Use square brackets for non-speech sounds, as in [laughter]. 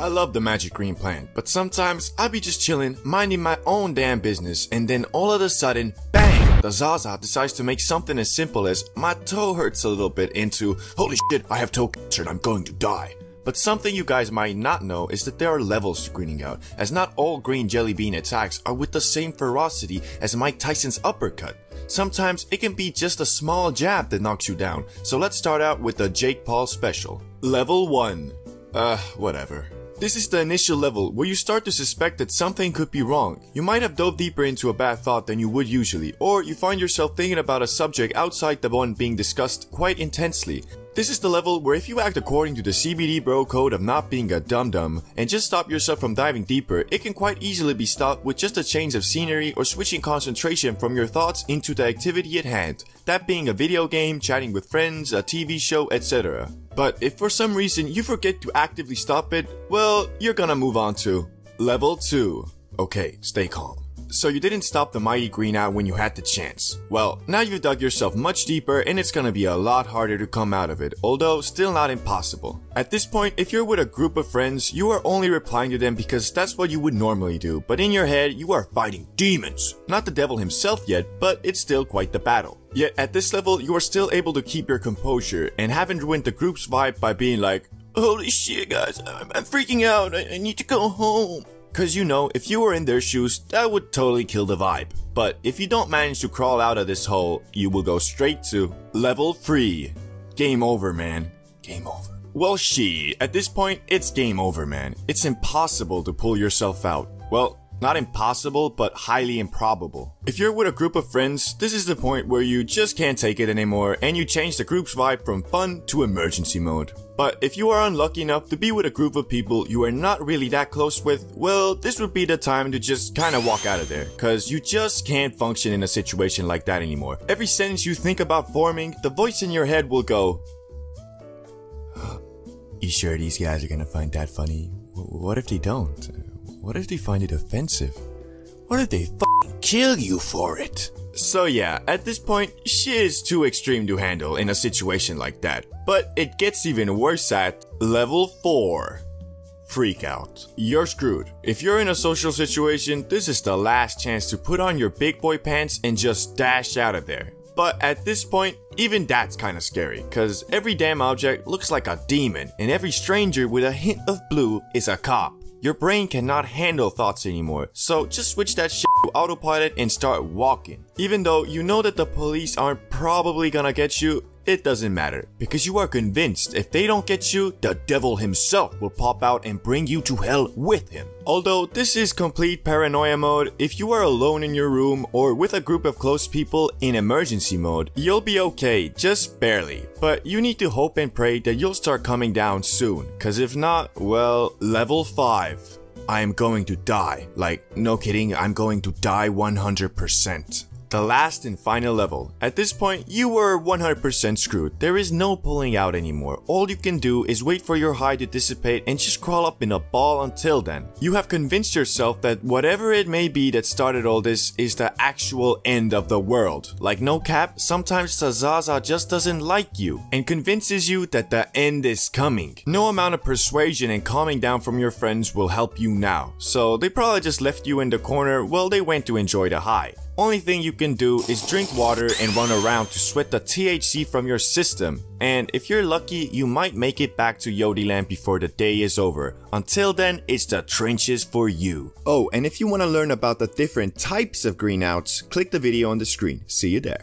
I love the magic green plant, but sometimes I be just chilling, minding my own damn business, and then all of a sudden, bang! The Zaza decides to make something as simple as my toe hurts a little bit into holy shit, I have toe cancer and I'm going to die. But something you guys might not know is that there are levels to greening out, as not all green jelly bean attacks are with the same ferocity as Mike Tyson's uppercut. Sometimes it can be just a small jab that knocks you down, so let's start out with the Jake Paul special. Level 1. Uh, whatever. This is the initial level where you start to suspect that something could be wrong. You might have dove deeper into a bad thought than you would usually, or you find yourself thinking about a subject outside the one being discussed quite intensely. This is the level where if you act according to the CBD bro code of not being a dum-dum and just stop yourself from diving deeper, it can quite easily be stopped with just a change of scenery or switching concentration from your thoughts into the activity at hand. That being a video game, chatting with friends, a TV show, etc. But if for some reason you forget to actively stop it, well, you're gonna move on to level 2. Okay, stay calm. So you didn't stop the mighty green out when you had the chance. Well, now you've dug yourself much deeper and it's gonna be a lot harder to come out of it, although still not impossible. At this point, if you're with a group of friends, you are only replying to them because that's what you would normally do, but in your head, you are fighting demons. Not the devil himself yet, but it's still quite the battle. Yet at this level, you are still able to keep your composure and haven't ruined the group's vibe by being like, Holy shit guys, I'm, I'm freaking out, I, I need to go home. Cause you know, if you were in their shoes, that would totally kill the vibe. But if you don't manage to crawl out of this hole, you will go straight to level 3. Game over, man. Game over. Well, she, at this point, it's game over, man. It's impossible to pull yourself out. Well, not impossible, but highly improbable. If you're with a group of friends, this is the point where you just can't take it anymore and you change the group's vibe from fun to emergency mode. But if you are unlucky enough to be with a group of people you are not really that close with, well, this would be the time to just kinda walk out of there. Cause you just can't function in a situation like that anymore. Every sentence you think about forming, the voice in your head will go, [gasps] You sure these guys are gonna find that funny? What if they don't? What if they find it offensive? What if they kill you for it? So yeah, at this point, she is too extreme to handle in a situation like that. But it gets even worse at level 4. Freak out. You're screwed. If you're in a social situation, this is the last chance to put on your big boy pants and just dash out of there. But at this point, even that's kinda scary, cause every damn object looks like a demon, and every stranger with a hint of blue is a cop. Your brain cannot handle thoughts anymore, so just switch that shit to autopilot and start walking. Even though you know that the police aren't probably gonna get you, it doesn't matter because you are convinced if they don't get you, the devil himself will pop out and bring you to hell with him. Although this is complete paranoia mode, if you are alone in your room or with a group of close people in emergency mode, you'll be okay, just barely. But you need to hope and pray that you'll start coming down soon, cause if not, well, level 5. I am going to die. Like, no kidding, I'm going to die 100%. The last and final level. At this point, you were 100% screwed. There is no pulling out anymore. All you can do is wait for your high to dissipate and just crawl up in a ball until then. You have convinced yourself that whatever it may be that started all this is the actual end of the world. Like no cap, sometimes Zaza just doesn't like you and convinces you that the end is coming. No amount of persuasion and calming down from your friends will help you now. So they probably just left you in the corner while they went to enjoy the high. Only thing you can do is drink water and run around to sweat the THC from your system. And if you're lucky, you might make it back to Yodiland before the day is over. Until then, it's the trenches for you. Oh, and if you want to learn about the different types of greenouts, click the video on the screen. See you there.